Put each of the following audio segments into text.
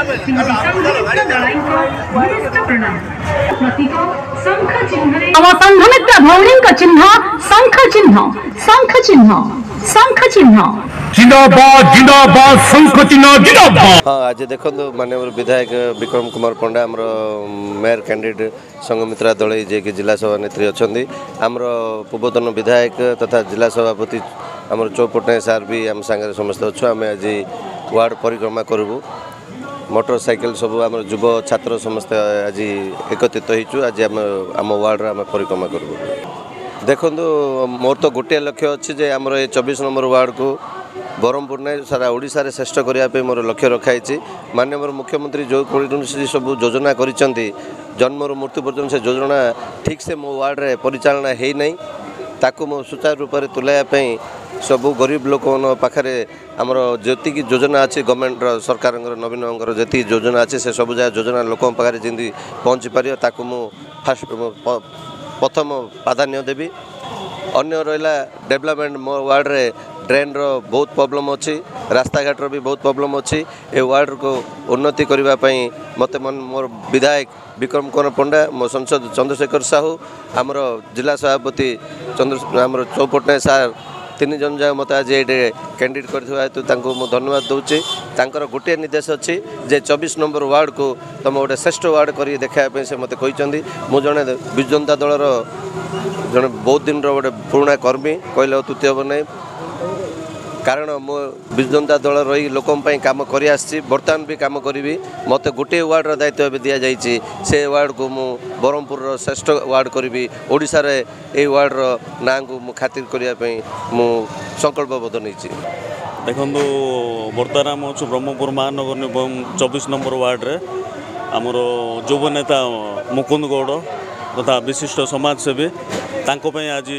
अवसंघ मित्र भौलिंग का चिन्ह शंख चिन्ह शंख चिन्ह शंख चिन्ह জিন্দাবাদ জিন্দাবাদ শঙ্খ চিহ্ন জিন্দাবাদ হ্যাঁ আজ দেখুন মানে বিধায়ক বিক্রম কুমার পণ্ডা আমার মেয়র ক্যান্ডিডেট সংঘমিত্রা দଳେଇ যিয়েকি জেলা সভানেত্রী অনেক আমার পূর্বতন বিধায়ক তথা জেলা সভাপতি আমার চৌ পট্টনাক সার বি আম সাংরে সমস্ত অছু আমি আজ ওয়ার্ড পরিক্রমা করবু ମୋଟରସାଇକେଲ ସବୁ ଆମର ଯୁବ ଛାତ୍ର ସମସ୍ତେ ଆଜି ଏକତ୍ରିତ ହେଇଛୁ ଆଜି ଆମେ ଆମ ୱାର୍ଡ଼ରେ ଆମେ ପରିକ୍ରମା କରିବୁ ଦେଖନ୍ତୁ ମୋର ତ ଗୋଟିଏ ଲକ୍ଷ୍ୟ ଅଛି ଯେ ଆମର ଏ ଚବିଶ ନମ୍ବର ୱାର୍ଡ଼କୁ ବ୍ରହ୍ମପୁର ନାଇଁ ସାରା ଓଡ଼ିଶାରେ ଶ୍ରେଷ୍ଠ କରିବା ପାଇଁ ମୋର ଲକ୍ଷ୍ୟ ରଖାଯାଇଛି ମାନ୍ୟବର ମୁଖ୍ୟମନ୍ତ୍ରୀ ଯେଉଁ କୌଣସି ସବୁ ଯୋଜନା କରିଛନ୍ତି ଜନ୍ମରୁ ମୃତ୍ୟୁ ପର୍ଯ୍ୟନ୍ତ ସେ ଯୋଜନା ଠିକ୍ସେ ମୋ ୱାର୍ଡ଼ରେ ପରିଚାଳନା ହେଇନାହିଁ ତାକୁ ମୁଁ ସୁଚାରୁ ରୂପରେ ତୁଲାଇବା ପାଇଁ ସବୁ ଗରିବ ଲୋକମାନଙ୍କ ପାଖରେ ଆମର ଯେତିକି ଯୋଜନା ଅଛି ଗଭର୍ଣ୍ଣମେଣ୍ଟର ସରକାରଙ୍କର ନବୀନଙ୍କର ଯେତିକି ଯୋଜନା ଅଛି ସେ ସବୁ ଯାକ ଯୋଜନା ଲୋକଙ୍କ ପାଖରେ ଯେମିତି ପହଞ୍ଚି ପାରିବ ତାକୁ ମୁଁ ଫାଷ୍ଟ ପ୍ରଥମ ପ୍ରାଧାନ୍ୟ ଦେବି ଅନ୍ୟ ରହିଲା ଡେଭଲପମେଣ୍ଟ ମୋ ୱାର୍ଡ଼ରେ ଡ୍ରେନ୍ର ବହୁତ ପ୍ରୋବ୍ଲେମ୍ ଅଛି ରାସ୍ତାଘାଟର ବି ବହୁତ ପ୍ରୋବ୍ଲେମ୍ ଅଛି ଏ ୱାର୍ଡ଼କୁ ଉନ୍ନତି କରିବା ପାଇଁ ମୋତେ ମୋର ବିଧାୟକ ବିକ୍ରମ କୁମାର ପଣ୍ଡା ମୋ ସଂସଦ ଚନ୍ଦ୍ରଶେଖର ସାହୁ ଆମର ଜିଲ୍ଲା ସଭାପତି ଚନ୍ଦ୍ର ଆମର ଚୌପଟ୍ଟନାୟକ ସାର୍ ତିନି ଜଣ ଯାକ ମୋତେ ଆଜି ଏଇଠି କ୍ୟାଣ୍ଡିଡେଟ୍ କରିଥିବା ହେତୁ ତାଙ୍କୁ ମୁଁ ଧନ୍ୟବାଦ ଦେଉଛି ତାଙ୍କର ଗୋଟିଏ ନିର୍ଦ୍ଦେଶ ଅଛି ଯେ ଚବିଶ ନମ୍ବର ୱାର୍ଡ଼କୁ ତୁମେ ଗୋଟେ ଶ୍ରେଷ୍ଠ ୱାର୍ଡ଼ କରି ଦେଖାଇବା ପାଇଁ ସେ ମୋତେ କହିଛନ୍ତି ମୁଁ ଜଣେ ବିଜୁ ଜନତା ଦଳର ଜଣେ ବହୁତ ଦିନର ଗୋଟେ ପୁରୁଣା କର୍ମୀ କହିଲେ ଅତ୍ୟୁତି ହେବ ନାହିଁ କାରଣ ମୁଁ ବିଜୁ ଜନତା ଦଳର ରହି ଲୋକଙ୍କ ପାଇଁ କାମ କରିଆସିଛି ବର୍ତ୍ତମାନ ବି କାମ କରିବି ମୋତେ ଗୋଟିଏ ୱାର୍ଡ଼ର ଦାୟିତ୍ୱ ଏବେ ଦିଆଯାଇଛି ସେ ୱାର୍ଡ଼କୁ ମୁଁ ବ୍ରହ୍ମପୁରର ଶ୍ରେଷ୍ଠ ୱାର୍ଡ଼ କରିବି ଓଡ଼ିଶାରେ ଏହି ୱାର୍ଡ଼ର ନାଁକୁ ମୁଁ ଖାତିର କରିବା ପାଇଁ ମୁଁ ସଂକଳ୍ପବଦ୍ଧ ନେଇଛି ଦେଖନ୍ତୁ ବର୍ତ୍ତମାନ ଆମେ ଅଛୁ ବ୍ରହ୍ମପୁର ମହାନଗର ନିଗମ ଚବିଶ ନମ୍ବର ୱାର୍ଡ଼ରେ ଆମର ଯୁବ ନେତା ମୁକୁନ୍ଦ ଗୌଡ଼ ତଥା ବିଶିଷ୍ଟ ସମାଜସେବୀ ତାଙ୍କ ପାଇଁ ଆଜି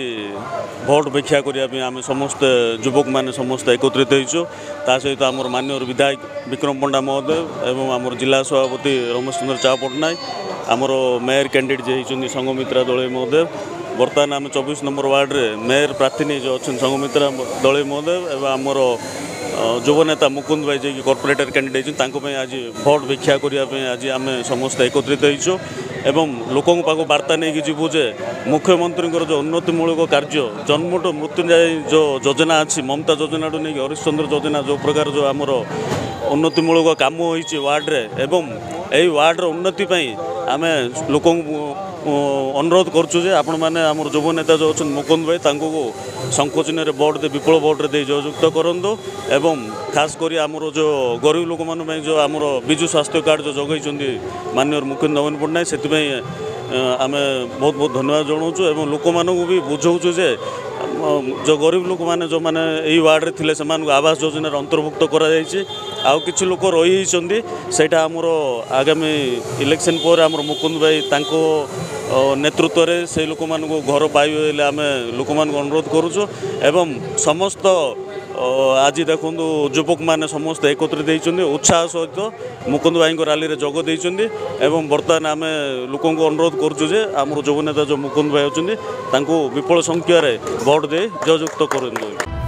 ଭୋଟ୍ ଭିକ୍ଷା କରିବା ପାଇଁ ଆମେ ସମସ୍ତେ ଯୁବକମାନେ ସମସ୍ତେ ଏକତ୍ରିତ ହେଇଛୁ ତା ସହିତ ଆମର ମାନ୍ୟର ବିଧାୟକ ବିକ୍ରମ ପଣ୍ଡା ମହୋଦୟ ଏବଂ ଆମର ଜିଲ୍ଲା ସଭାପତି ରମେଶ ଚନ୍ଦ୍ର ଚା ପଟ୍ଟନାୟକ ଆମର ମେୟର କ୍ୟାଣ୍ଡିଡେଟ୍ ଯିଏ ହେଇଛନ୍ତି ସଂଘମିତ୍ରା ଦଳେଇ ମହୋଦୟ ବର୍ତ୍ତମାନ ଆମେ ଚବିଶ ନମ୍ବର ୱାର୍ଡ଼ରେ ମେୟର ପ୍ରାର୍ଥିନୀ ଯେଉଁ ଅଛନ୍ତି ସଂଘମିତ୍ରା ଦଳେଇ ମହୋଦୟ ଏବଂ ଆମର ଯୁବନେତା ମୁକୁନ୍ଦ ଭାଇ ଯିଏକି କର୍ପୋରେଟର କ୍ୟାଣ୍ଡିଡେଟ୍ ହେଇଛନ୍ତି ତାଙ୍କ ପାଇଁ ଆଜି ଭୋଟ୍ ଭିକ୍ଷା କରିବା ପାଇଁ ଆଜି ଆମେ ସମସ୍ତେ ଏକତ୍ରିତ ହେଇଛୁ ଏବଂ ଲୋକଙ୍କ ପାଖକୁ ବାର୍ତ୍ତା ନେଇକି ଯିବୁ ଯେ ମୁଖ୍ୟମନ୍ତ୍ରୀଙ୍କର ଯେଉଁ ଉନ୍ନତିମୂଳକ କାର୍ଯ୍ୟ ଜନ୍ମଠୁ ମୃତ୍ୟୁ ଯାଏ ଯେଉଁ ଯୋଜନା ଅଛି ମମତା ଯୋଜନାଠୁ ନେଇକି ହରିଶ୍ଚନ୍ଦ୍ର ଯୋଜନା ଯେଉଁ ପ୍ରକାର ଯେଉଁ ଆମର ଉନ୍ନତିମୂଳକ କାମ ହୋଇଛି ୱାର୍ଡ଼ରେ ଏବଂ এই ওয়ার্ডর উন্নতি পাই ଆମେ ଲୋକଙ୍କୁ ଅନୁରୋଧ କରୁଛୁ ଯେ ଆପଣମାନେ ଆମର ଯୁବ ନେତା ଯେଉଁ ଅଛନ୍ତି ମୁକୁନ୍ଦ ଭାଇ ତାଙ୍କୁ ସଂକୋଚନରେ ଭୋଟ୍ ଦେଇ ବିପୁଳ ଭୋଟ୍ରେ ଦେଇ ଜୟଯୁକ୍ତ କରନ୍ତୁ ଏବଂ ଖାସ୍ କରି ଆମର ଯେଉଁ ଗରିବ ଲୋକମାନଙ୍କ ପାଇଁ ଯେଉଁ ଆମର ବିଜୁ ସ୍ୱାସ୍ଥ୍ୟ କାର୍ଡ଼ ଯେଉଁ ଯୋଗାଇଛନ୍ତି ମାନ୍ୟର ମୁକୁନ୍ଦ ନବୀନ ପଟ୍ଟନାୟକ ସେଥିପାଇଁ ଆମେ ବହୁତ ବହୁତ ଧନ୍ୟବାଦ ଜଣାଉଛୁ ଏବଂ ଲୋକମାନଙ୍କୁ ବି ବୁଝାଉଛୁ ଯେ ଯେଉଁ ଗରିବ ଲୋକମାନେ ଯେଉଁମାନେ ଏଇ ୱାର୍ଡ଼ରେ ଥିଲେ ସେମାନଙ୍କୁ ଆବାସ ଯୋଜନାରେ ଅନ୍ତର୍ଭୁକ୍ତ କରାଯାଇଛି ଆଉ କିଛି ଲୋକ ରହିଯାଇଛନ୍ତି ସେଇଟା ଆମର ଆଗାମୀ ଇଲେକ୍ସନ୍ ପରେ ଆମର ମୁକୁନ୍ଦ ଭାଇ ତାଙ୍କ ନେତୃତ୍ୱରେ ସେଇ ଲୋକମାନଙ୍କୁ ଘର ପାଇବେ ହେଲେ ଆମେ ଲୋକମାନଙ୍କୁ ଅନୁରୋଧ କରୁଛୁ ଏବଂ ସମସ୍ତ আজি দেখুন যুবক মানে সমস্ত একত্রিত হয়েছেন উৎসাহ সহিত মুকুন্দ ভাইঙ্ক রালিরে যোগ দিয়েছেন এবং বর্তমানে আমি লোক অনুরোধ করছু যে আমার যুবনেতা যে মুকুন্দ ভাই অনেক বিপুল সংখ্যার ভোট দিয়ে জয়যুক্ত করতু